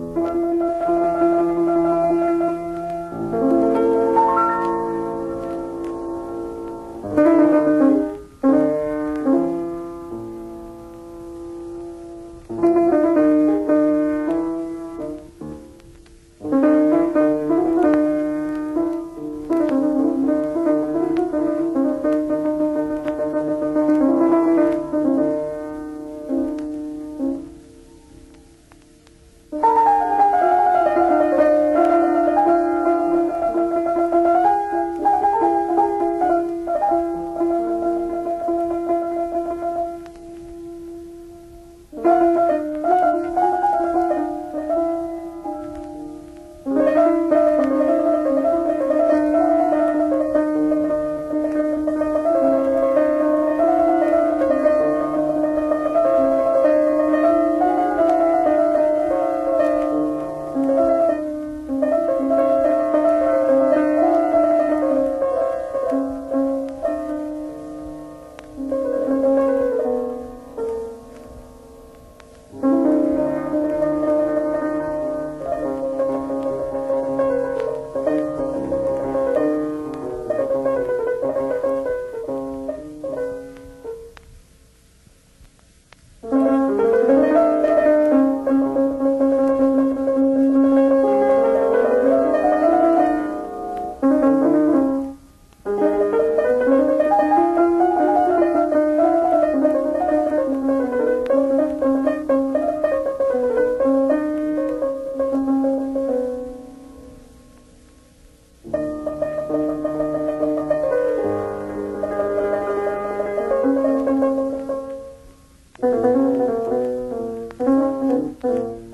Música Música